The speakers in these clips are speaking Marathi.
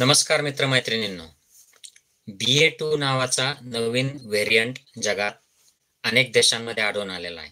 नमस्कार मित्रमैत्रिणींनो. बी ए टू नावाचा नवीन व्हेरियंट जगात अनेक देशांमध्ये आढळून आलेला आहे.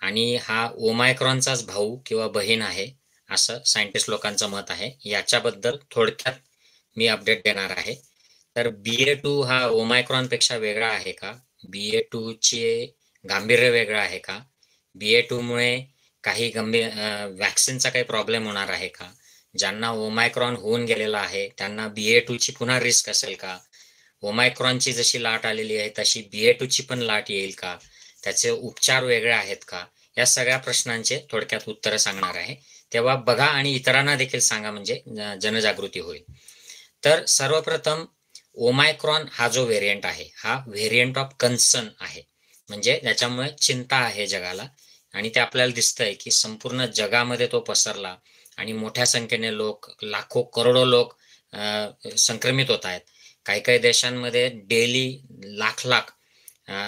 आणि हा ओमायक्रॉनचाच भाऊ किंवा बहीण आहे असं सायंटिस्ट लोकांचं मत आहे. याच्याबद्दल थोडक्यात मी अपडेट देणार आहे. तर बी ए टू हा ओमायक्रॉनपेक्षा वेगळा आहे का? बी ए टूचे गांभीर्य वेगळं आहे का? बी ए टूमुळे काही गंभीर वॅक्सिनचा काही प्रॉब्लेम होणार आहे का? ज्यांना ओमायक्रॉन होऊन गेलेला आहे त्यांना बी ए टूची पुन्हा रिस्क असेल का? ओमायक्रॉनची जशी लाट आलेली आहे तशी बी ए टूची पण लाट येईल का? त्याचे उपचार वेगळे आहेत का? या सगळ्या प्रश्नांचे थोडक्यात उत्तरं सांगणार आहे. तेव्हा बघा आणि इतरांना देखील सांगा म्हणजे जनजागृती होईल. तर सर्वप्रथम ओमायक्रॉन हा जो व्हेरियंट आहे हा व्हेरियंट ऑफ कन्सर्न आहे. म्हणजे त्याच्यामुळे चिंता आहे जगाला. आणि ते आपल्याला दिसतंय की संपूर्ण जगामध्ये तो पसरला. आणि मोठ्या संख्येने लोक लाखो करोडो लोक संक्रमित होत आहेत. काही काही देशांमध्ये डेली लाख लाख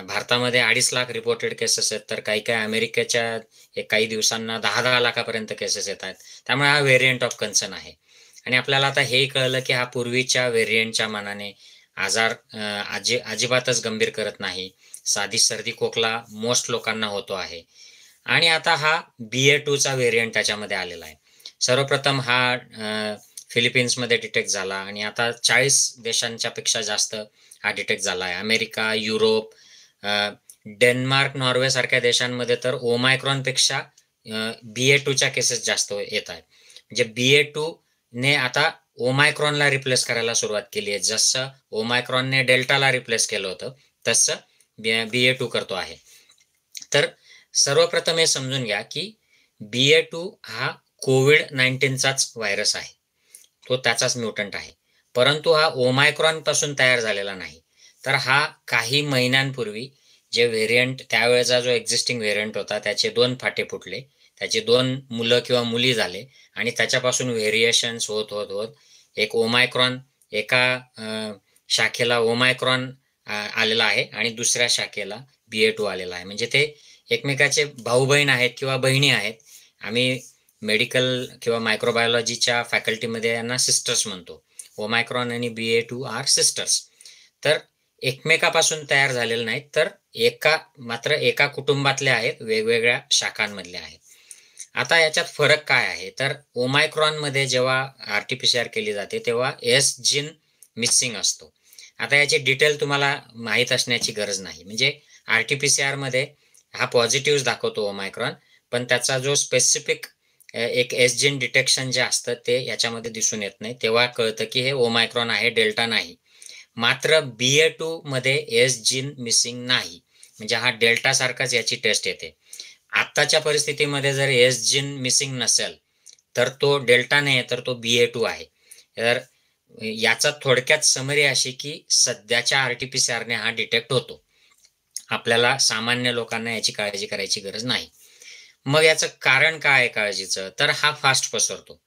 भारतामध्ये अडीच लाख रिपोर्टेड केसेस आहेत. तर काही काही अमेरिकेच्या काही दिवसांना दहा दहा लाखापर्यंत केसेस येत आहेत. त्यामुळे हा व्हेरियंट ऑफ कन्सर्न आहे. आणि आपल्याला आता हे कळलं की हा पूर्वीच्या व्हेरियंटच्या मानाने आजार अजि अजिबातच गंभीर करत नाही. साधी सर्दी खोकला मोस्ट लोकांना होतो आहे. आणि आता हा बी ए टूचा व्हेरियंट त्याच्यामध्ये आलेला आहे. सर्वप्रथम हा फिलिपिन्समध्ये डिटेक्ट झाला आणि आता चाळीस देशांच्या पेक्षा जास्त हा डिटेक्ट झाला आहे अमेरिका युरोप डेन्मार्क नॉर्वे सारख्या देशांमध्ये तर ओमायक्रॉनपेक्षा बी ए टूच्या केसेस जास्त येत आहेत. म्हणजे बी ए टू ने आता ओमायक्रॉनला रिप्लेस करायला सुरुवात केली आहे. जसं ओमायक्रॉनने डेल्टाला रिप्लेस केलं होतं तसं बी ए टू करतो आहे. तर सर्वप्रथम हे समजून घ्या की बी ए टू हा कोविड नाईन्टीनचाच व्हायरस आहे. तो त्याचाच म्युटंट आहे. परंतु हा ओमायक्रॉनपासून तयार झालेला नाही. तर हा काही महिन्यांपूर्वी जे व्हेरियंट त्यावेळेचा जो एक्झिस्टिंग व्हेरियंट होता त्याचे दोन फाटे फुटले. त्याचे दोन मुलं किंवा मुली झाले आणि त्याच्यापासून व्हेरिएशन्स होत होत होत एक ओमायक्रॉन एका शाखेला ओमायक्रॉन आलेला आहे आणि दुसऱ्या शाखेला बी ए टू आलेला आहे. म्हणजे ते एकमेकाचे भाऊ बहीण आहेत किंवा बहिणी आहेत. आम्ही मेडिकल किंवा मायक्रोबायोलॉजीच्या फॅकल्टीमध्ये यांना सिस्टर्स म्हणतो. ओमायक्रॉन आणि B A two are sisters. तर एकमेकापासून तयार झालेले नाहीत तर एका मात्र एका कुटुंबातले आहेत वेगवेगळ्या शाखांमधले आहेत. आता याच्यात फरक काय आहे? तर ओमायक्रॉनमध्ये जेव्हा R T P C R केली जाते तेव्हा एस जिन मिसिंग असतो. आता याची डिटेल तुम्हाला माहीत असण्याची गरज नाही. म्हणजे आर टी पी सी आरमध्ये हा पॉझिटिव्ह दाखवतो ओमायक्रॉन पण त्याचा जो स्पेसिफिक एक एस जिन डिटेक्शन जे असतं ते याच्यामध्ये दिसून येत नाही. तेव्हा कळतं की हे ओमायक्रॉन आहे डेल्टा नाही. मात्र बी ए टू मध्ये एस जिन मिसिंग नाही. म्हणजे हा डेल्टा सारखाच याची टेस्ट येते. आत्ताच्या परिस्थितीमध्ये जर एस जिन मिसिंग नसेल तर तो डेल्टा नाही तर तो बी ए टू आहे. तर याचा थोडक्यात समरी अशी की सध्याच्या आर टी पी सी आरने हा डिटेक्ट होतो. आपल्याला सामान्य लोकांना याची काळजी करायची गरज नाही. मग याचं कारण काय आहे काळजीचं? तर हा फास्ट पसरतो.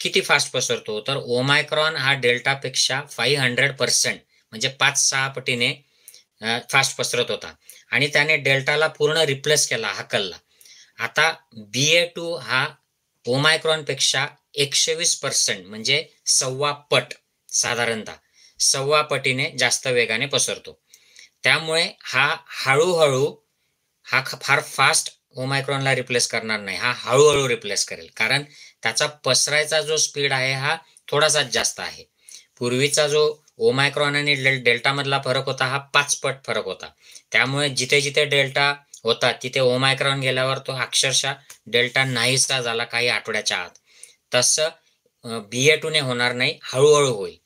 किती फास्ट पसरतो? तर ओमायक्रॉन हा डेल्टापेक्षा फाईव्ह हंड्रेड पर्सेंट म्हणजे पाच सहा पटीने फास्ट पसरत होता. आणि त्याने डेल्टाला पूर्ण रिप्लेस केला हकलला. आता बी ए टू हा ओमायक्रॉनपेक्षा एकशे वीस पर्सेंट म्हणजे सव्वा पट साधारणतः सव्वा पटीने जास्त वेगाने पसरतो. त्यामुळे हा हळूहळू हा फार फास्ट ओमायक्रॉनला रिप्लेस करणार नाही. हा हळूहळू रिप्लेस करेल. कारण त्याचा पसरायचा जो स्पीड आहे हा थोडासाच जास्त आहे. पूर्वीचा जो ओमायक्रॉन आणि डेल्टा मधला फरक होता हा पाच पट फरक होता. त्यामुळे जिथे जिथे डेल्टा होता तिथे ओमायक्रॉन गेल्यावर तो अक्षरशः डेल्टा नाहीसा झाला काही आठवड्याच्या आत. तसं बी ए टूने होणार नाही हळूहळू होईल.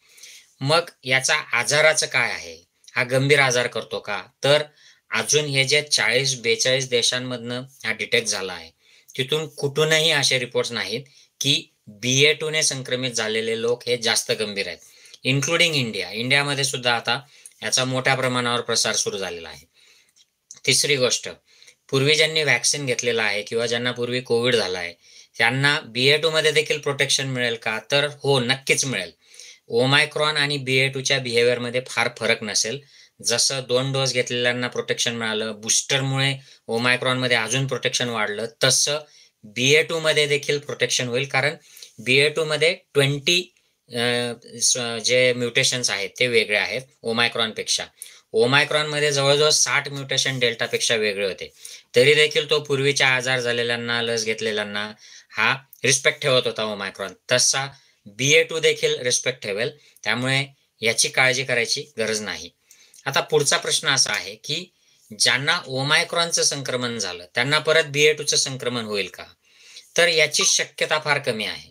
मग याचा आजाराचं काय आहे? हा गंभीर आजार करतो का? तर अजून हे जे चाळीस बेचाळीस देशांमधनं हा डिटेक्ट झाला आहे तिथून कुठूनही असे रिपोर्ट्स नाहीत की बी ए टूने संक्रमित झालेले लोक हे जास्त गंभीर आहेत इन्क्लुडिंग इंडिया इंडियामध्ये सुद्धा आता याचा मोठ्या प्रमाणावर प्रसार सुरू झालेला आहे. तिसरी गोष्ट पूर्वी ज्यांनी व्हॅक्सिन घेतलेला आहे किंवा ज्यांना पूर्वी कोविड झाला आहे त्यांना बी ए टू मध्ये देखील प्रोटेक्शन मिळेल का? तर हो नक्कीच मिळेल. ओमायक्रॉन आणि बी ए टूच्या बिहेवियरमध्ये फार फरक नसेल. जसं दोन डोस घेतलेल्यांना प्रोटेक्शन मिळालं बुस्टरमुळे ओमायक्रॉनमध्ये अजून प्रोटेक्शन वाढलं तसं बी ए टूमध्ये देखील प्रोटेक्शन होईल. कारण बी ए टूमध्ये ट्वेंटी जे म्युटेशन्स आहेत ते वेगळे आहेत ओमायक्रॉनपेक्षा ओमायक्रॉनमध्ये जवळजवळ साठ म्युटेशन डेल्टापेक्षा वेगळे होते. तरी देखील तो पूर्वीच्या आजार झालेल्यांना लस घेतलेल्यांना हा रिस्पेक्ट ठेवत होता ओमायक्रॉन तसा बी ए टू देखील रिस्पेक्ट ठेवेल. त्यामुळे याची काळजी करायची गरज नाही. आता पुढचा प्रश्न असा आहे की ज्यांना ओमायक्रॉनचं संक्रमण झालं त्यांना परत बी ए टूचं संक्रमण होईल का? तर याची शक्यता फार कमी आहे.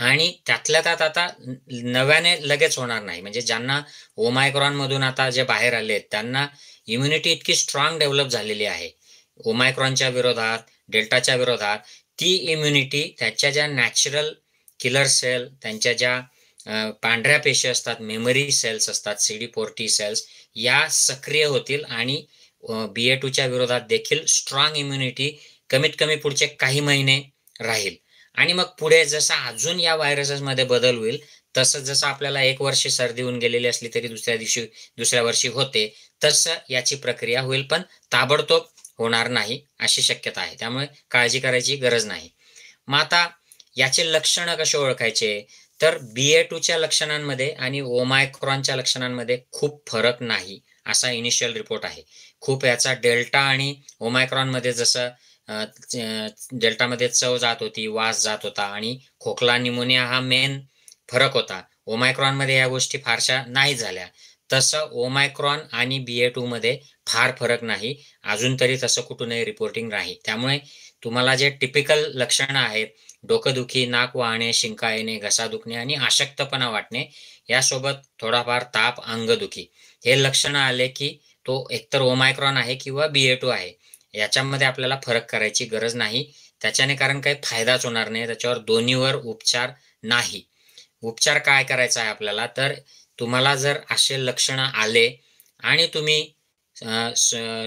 आणि त्यातल्या त्यात आता नव्याने लगेच होणार नाही. म्हणजे ज्यांना ओमायक्रॉन मधून आता जे बाहेर आले त्यांना इम्युनिटी इतकी स्ट्रॉंग डेव्हलप झालेली आहे. ओमायक्रॉनच्या विरोधात डेल्टाच्या विरोधात ती इम्युनिटी त्याच्या ज्या नॅचरल किलर सेल त्यांच्या ज्या पांढऱ्या पेशी असतात मेमरी सेल्स असतात सीडी फोर्टी सेल्स या सक्रिय होतील आणि बी ए टूच्या विरोधात देखील स्ट्रॉंग इम्युनिटी कमीत कमी पुढचे काही महिने राहील. आणि मग पुढे जसा अजून या व्हायरसेसमध्ये बदल होईल तसं जसं आपल्याला एक वर्षी सर्दी होऊन गेलेली असली तरी दुसऱ्या दिवशी दुसऱ्या वर्षी होते तसं याची प्रक्रिया होईल पण ताबडतोब होणार नाही अशी शक्यता आहे. त्यामुळे काळजी करायची गरज नाही. मग आता याचे लक्षणं कसे ओळखायचे? तर बी ए टूच्या लक्षणांमध्ये आणि ओमायक्रॉनच्या लक्षणांमध्ये खूप फरक नाही असा इनिशियल रिपोर्ट आहे. खूप याचा डेल्टा आणि ओमायक्रॉनमध्ये जसं डेल्टामध्ये चव जात होती वास जात होता आणि खोकला निमोनिया हा मेन फरक होता. ओमायक्रॉनमध्ये या गोष्टी फारशा नाही झाल्या. तसं ओमायक्रॉन आणि बी ए टू मध्ये फार फरक नाही. अजून तरी तसं कुठूनही रिपोर्टिंग नाही. त्यामुळे तुम्हाला जे टिपिकल लक्षणं आहेत डोकंदुखी नाक वाहणे शिंका येणे घसा दुखणे आणि अशक्तपणा वाटणे यासोबत थोडाफार ताप अंगदुखी. हे लक्षणं आले की तो एकतर ओमायक्रॉन आहे किंवा बी ए टू आहे. याच्यामध्ये आपल्याला फरक करायची गरज नाही. त्याच्याने कारण काही फायदाच होणार नाही. त्याच्यावर दोन्हीवर उपचार नाही. उपचार काय करायचा आहे आपल्याला? तर तुम्हाला जर असे लक्षणं आले आणि तुम्ही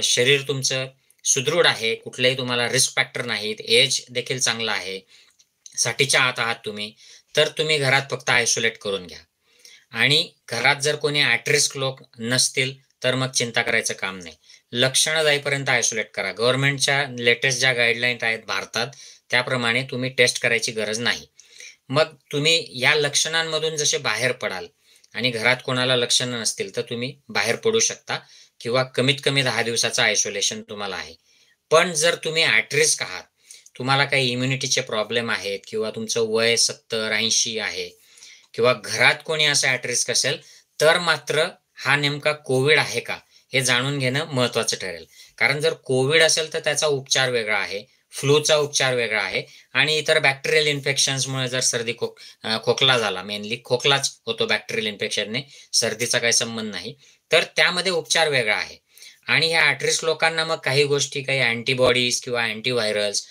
शरीर तुमचं सुदृढ आहे कुठलेही तुम्हाला रिस्क फॅक्टर नाहीत एज देखील चांगला आहे साठीच्या आत आहात तुम्ही तर तुम्ही घरात फक्त आयसोलेट करून घ्या. आणि घरात जर कोणी ॲटरिस्क लोक नसतील तर मग चिंता करायचं काम नाही. लक्षणं जाईपर्यंत आयसोलेट करा. गव्हर्नमेंटच्या लेटेस्ट ज्या गाईडलाईन आहेत भारतात त्याप्रमाणे तुम्ही टेस्ट करायची गरज नाही. मग तुम्ही या लक्षणांमधून जसे बाहेर पडाल आणि घरात कोणाला लक्षणं नसतील तर तुम्ही बाहेर पडू शकता किंवा कमीत कमी दहा दिवसाचं आयसोलेशन तुम्हाला आहे. पण जर तुम्ही ॲटरिस्क आहात तुम्हाला काही इम्युनिटीचे प्रॉब्लेम आहेत किंवा तुमचं वय सत्तर ऐंशी आहे किंवा घरात कोणी असं ॲटरिस्क असेल तर मात्र हा नेमका कोविड आहे का हे जाणून घेणं महत्वाचं ठरेल. कारण जर कोविड असेल तर त्याचा उपचार वेगळा आहे. फ्लूचा उपचार वेगळा आहे. आणि इतर बॅक्टेरियल इन्फेक्शन्समुळे जर सर्दी खोक खोकला झाला मेनली खोकलाच होतो बॅक्टेरियल इन्फेक्शनने सर्दीचा काही संबंध नाही. तर त्यामध्ये उपचार वेगळा आहे. आणि ह्या ॲट्रिस्ट लोकांना मग काही गोष्टी काही अँटीबॉडीज किंवा अँटीव्हायरल्स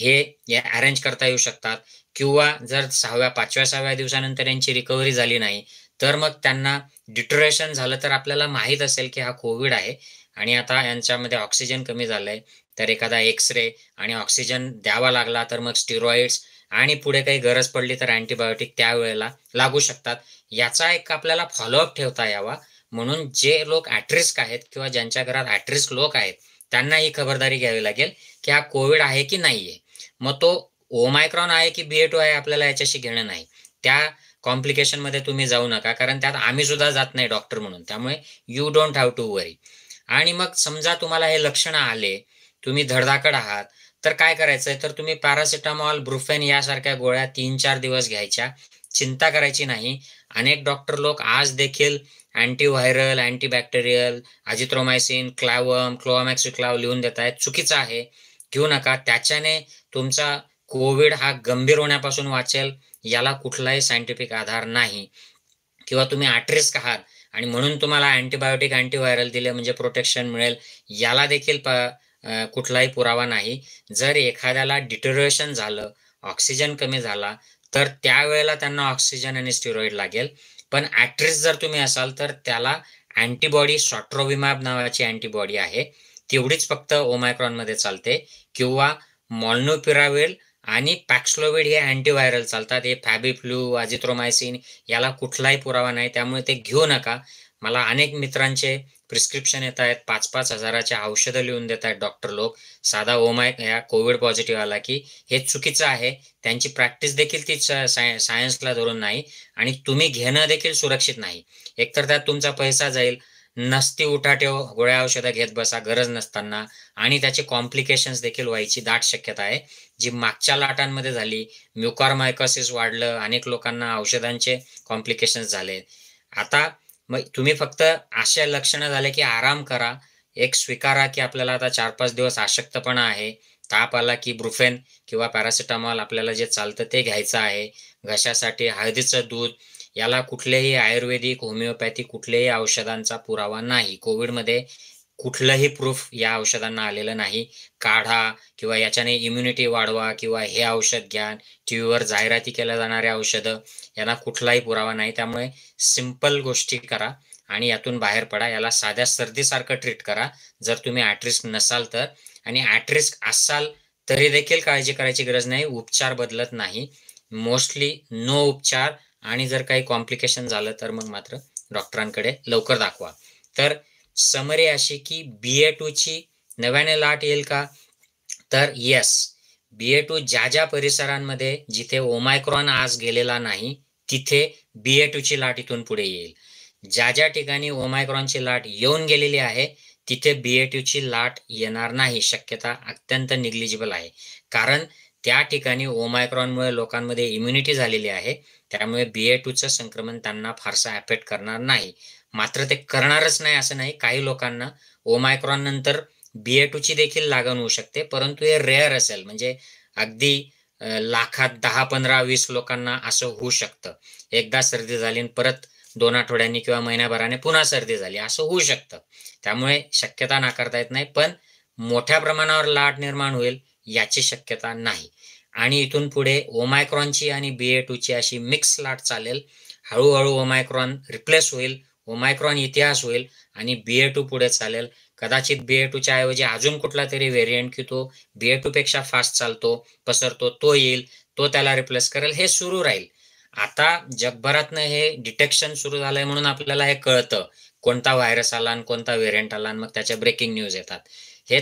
हे अरेंज करता येऊ शकतात. किंवा जर सहाव्या पाचव्या सहाव्या दिवसानंतर यांची रिकव्हरी झाली नाही तर मग त्यांना डिटोरेशन झालं तर आपल्याला माहीत असेल की हा कोविड आहे. आणि आता यांच्यामध्ये ऑक्सिजन कमी झालंय. तर एखादा एक्स रे आणि ऑक्सिजन द्यावा लागला तर मग स्टिरॉइड्स आणि पुढे काही गरज पडली तर अँटीबायोटिक त्यावेळेला लागू शकतात. याचा एक आपल्याला फॉलोअप ठेवता यावा. म्हणून जे लोक ॲट्रिस्क आहेत किंवा ज्यांच्या घरात ॲट्रिस्क लोक आहेत त्यांना ही खबरदारी घ्यावी लागेल की हा कोविड आहे की नाहीये. मग तो ओमायक्रॉन आहे की बी आहे आपल्याला याच्याशी घेणं नाही. त्या कॉम्प्लिकेशनमध्ये तुम्ही जाऊ नका कारण त्यात आम्ही सुद्धा जात नाही डॉक्टर म्हणून. त्यामुळे you don't have to worry आणि मग समजा तुम्हाला हे लक्षणं आले तुम्ही धडधाकड आहात. तर काय करायचंय? तर तुम्ही पॅरासिटामॉल ब्रुफेन यासारख्या गोळ्या तीन चार दिवस घ्यायच्या. चिंता करायची नाही. अनेक डॉक्टर लोक आज देखील अँटीव्हायरल अँटीबॅक्टेरियल अजिथ्रोमायसिन क्लॅवम क्लोमॅक्सिक्लाव लिहून देत आहेत. चुकीचं आहे. घेऊ नका. त्याच्याने तुमचा कोविड हा गंभीर होण्यापासून वाचेल. याला कुठलाही सायंटिफिक आधार नाही. किंवा तुम्ही ॲट्रिस्क आहात. आणि म्हणून तुम्हाला अँटीबायोटिक अँटीव्हायरल दिले म्हणजे प्रोटेक्शन मिळेल. याला देखील कुठलाही पुरावा नाही. जर एखाद्याला डिटोरेशन झालं ऑक्सिजन कमी झाला तर त्यावेळेला त्यांना ऑक्सिजन आणि स्टिरॉइड लागेल. पण ॲट्रिस जर तुम्ही असाल तर त्याला अँटीबॉडी सॉट्रोविमॅब नावाची अँटीबॉडी आहे. तेवढीच फक्त ओमायक्रॉनमध्ये चालते. किंवा मॉल्नोपिरावेल आणि पॅक्सलोविड हे अँटीव्हायरल चालतात. हे फॅबिफ्लू अजिथ्रोमायसिन याला कुठलाही पुरावा नाही. त्यामुळे ते घेऊ नका. मला अनेक मित्रांचे प्रिस्क्रिप्शन येत आहेत. पाच पाच हजाराचे औषधं लिहून देत आहेत डॉक्टर लोक. साधा ओमाय या कोविड पॉझिटिव्ह आला की हे चुकीचं आहे. त्यांची प्रॅक्टिस देखील ती साय सायन्सला धरून नाही आणि तुम्ही घेणं देखील सुरक्षित नाही. एकतर त्यात तुमचा पैसा जाईल. नसती उठाठेव गोळ्या औषधं घेत बसा गरज नसताना. आणि त्याचे कॉम्प्लिकेशन्स देखील व्हायची दाट शक्यता आहे. जी मागच्या लाटांमध्ये झाली म्युकॉरमायकॉसिस वाढलं अनेक लोकांना औषधांचे कॉम्प्लिकेशन्स झाले. आता मग तुम्ही फक्त अशा लक्षणं झाले की आराम करा. एक स्वीकारा की आपल्याला आता चार पाच दिवस आशक्तपणा आहे. ताप आला की ब्रुफेन किंवा पॅरासिटामॉल आपल्याला जे चालतं ते घ्यायचं आहे. घशासाठी हळदीचं दूध याला कुठलेही आयुर्वेदिक होमिओपॅथी कुठलेही औषधांचा पुरावा नाही. कोविडमध्ये कुठलंही प्रूफ या औषधांना आलेलं नाही. काढा किंवा याच्याने इम्युनिटी वाढवा किंवा हे औषध घ्या. टी व्हीवर जाहिराती केल्या जाणाऱ्या औषधं यांना कुठलाही पुरावा नाही. त्यामुळे सिंपल गोष्टी करा आणि यातून बाहेर पडा. याला साध्या सर्दीसारखं ट्रीट करा. जर तुम्ही ॲटरिस्क नसाल तर. आणि ॲटरिस्क असाल तरी देखील काळजी करायची गरज नाही. उपचार बदलत नाही. मोस्टली नो उपचार. आणि जर काही कॉम्प्लिकेशन झालं तर मग मात्र डॉक्टरांकडे लवकर दाखवा. तर समरी अशी की बी ए टूची नव्याने लाट येईल का? तर येस बी ए टू ज्या ज्या परिसरांमध्ये जिथे ओमायक्रॉन आज गेलेला नाही तिथे बी ए टूची लाट इथून पुढे येईल. ज्या ज्या ठिकाणी ओमायक्रॉनची लाट येऊन गेलेली आहे तिथे बी ए टूची लाट येणार नाही. शक्यता अत्यंत निग्लिजिबल आहे. कारण त्या ठिकाणी ओमायक्रॉनमुळे लोकांमध्ये इम्युनिटी झालेली आहे. त्यामुळे बी ए टूचं संक्रमण त्यांना फारसा अफेक्ट करणार नाही. मात्र ते करणारच नाही असं नाही. काही लोकांना ओमायक्रॉन नंतर बी ए टूची देखील लागण होऊ शकते. परंतु हे रेअर असेल. म्हणजे अगदी लाखात दहा पंधरा वीस लोकांना असं होऊ शकतं. एकदा सर्दी झाली परत दोन आठवड्यांनी किंवा महिन्याभराने पुन्हा सर्दी झाली. असं होऊ शकतं. त्यामुळे शक्यता नाकारता येत नाही. पण मोठ्या प्रमाणावर लाट निर्माण होईल याची शक्यता नाही. आणि इथून पुढे ओमायक्रॉनची आणि बी ए टूची अशी मिक्स लाट चालेल. हळूहळू ओमायक्रॉन रिप्लेस होईल ओमायक्रॉन इतिहास होईल आणि बी ए टू पुढे चालेल. कदाचित बी ए टूच्या ऐवजी अजून कुठला तरी व्हेरियंट की तो बी ए टू पेक्षा फास्ट चालतो पसरतो तो येईल तो त्याला रिप्लेस करेल हे सुरू राहील. आता जगभरातनं हे डिटेक्शन सुरू झालंय म्हणून आपल्याला हे कळतं. कोणता व्हायरस आला आणि कोणता व्हेरियंट आला आणि मग त्याच्या ब्रेकिंग न्यूज येतात. हे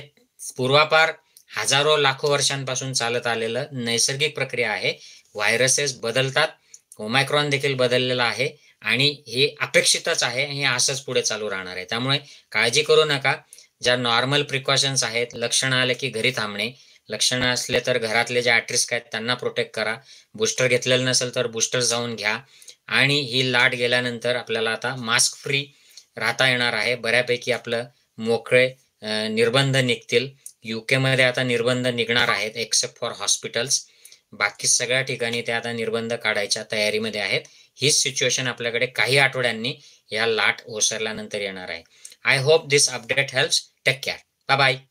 पूर्वापार हजारो लाखो वर्षांपासून चालत आलेलं नैसर्गिक प्रक्रिया आहे. व्हायरसेस बदलतात. ओमायक्रॉन देखील बदललेला आहे. आणि हे अपेक्षितच आहे हे असंच पुढे चालू राहणार आहे. त्यामुळे काळजी करू नका. ज्या नॉर्मल प्रिकॉशन्स आहेत लक्षणं आले की घरी थांबणे. लक्षणं असले तर घरातले जे ॲट्रिस्क आहेत त्यांना प्रोटेक्ट करा. बूस्टर घेतलेलं नसेल तर बूस्टर जाऊन घ्या. आणि ही लाट गेल्यानंतर आपल्याला आता मास्क फ्री राहता येणार आहे. बऱ्यापैकी आपलं मोकळे निर्बंध निघतील. मध्ये आता निर्बंध निघणार आहेत एक्सेप्ट फॉर हॉस्पिटल्स बाकी सगळ्या ठिकाणी ते आता निर्बंध काढायच्या तयारीमध्ये आहेत. हीच सिच्युएशन आपल्याकडे काही आठवड्यांनी या लाट ओसरल्यानंतर येणार आहे. I hope this update helps take care bye bye